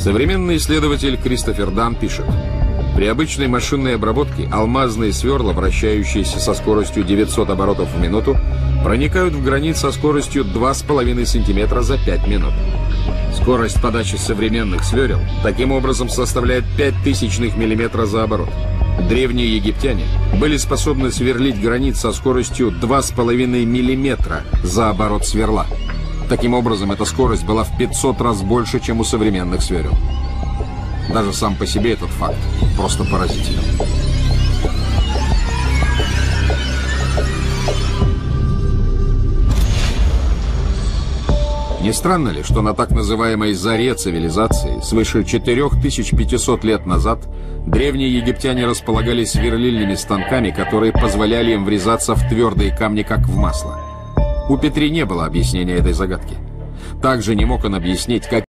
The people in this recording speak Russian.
Современный исследователь Кристофер Дан пишет, при обычной машинной обработке алмазные сверла, вращающиеся со скоростью 900 оборотов в минуту, проникают в гранит со скоростью 2,5 см за 5 минут. Скорость подачи современных сверел таким образом составляет 5 тысячных миллиметра за оборот. Древние египтяне были способны сверлить гранит со скоростью 2,5 миллиметра за оборот сверла. Таким образом, эта скорость была в 500 раз больше, чем у современных сверел. Даже сам по себе этот факт просто поразителен. Не странно ли, что на так называемой «заре цивилизации» свыше 4500 лет назад древние египтяне располагали сверлильными станками, которые позволяли им врезаться в твердые камни, как в масло? У Петри не было объяснения этой загадки. Также не мог он объяснить, как